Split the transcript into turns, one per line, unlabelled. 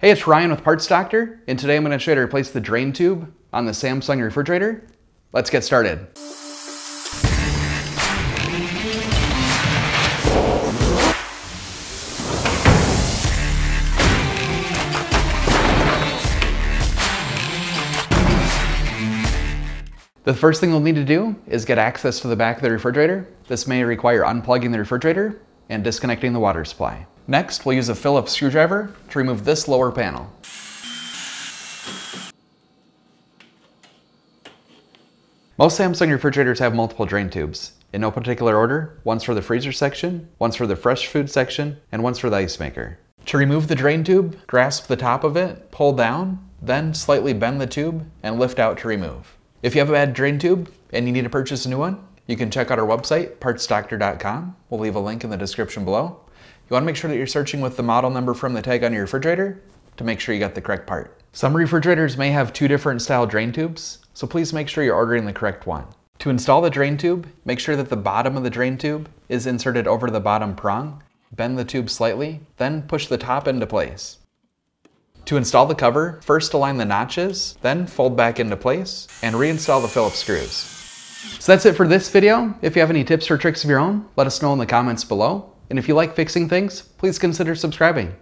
Hey, it's Ryan with Parts Doctor, and today I'm going to show you how to replace the drain tube on the Samsung refrigerator. Let's get started. The first thing we'll need to do is get access to the back of the refrigerator. This may require unplugging the refrigerator and disconnecting the water supply. Next, we'll use a Phillips screwdriver to remove this lower panel. Most Samsung refrigerators have multiple drain tubes. In no particular order, one's for the freezer section, one's for the fresh food section, and one's for the ice maker. To remove the drain tube, grasp the top of it, pull down, then slightly bend the tube and lift out to remove. If you have a bad drain tube and you need to purchase a new one, you can check out our website, partsdoctor.com. We'll leave a link in the description below. You want to make sure that you're searching with the model number from the tag on your refrigerator to make sure you got the correct part. Some refrigerators may have two different style drain tubes, so please make sure you're ordering the correct one. To install the drain tube, make sure that the bottom of the drain tube is inserted over the bottom prong. Bend the tube slightly, then push the top into place. To install the cover, first align the notches, then fold back into place, and reinstall the Phillips screws. So that's it for this video. If you have any tips or tricks of your own, let us know in the comments below. And if you like fixing things, please consider subscribing.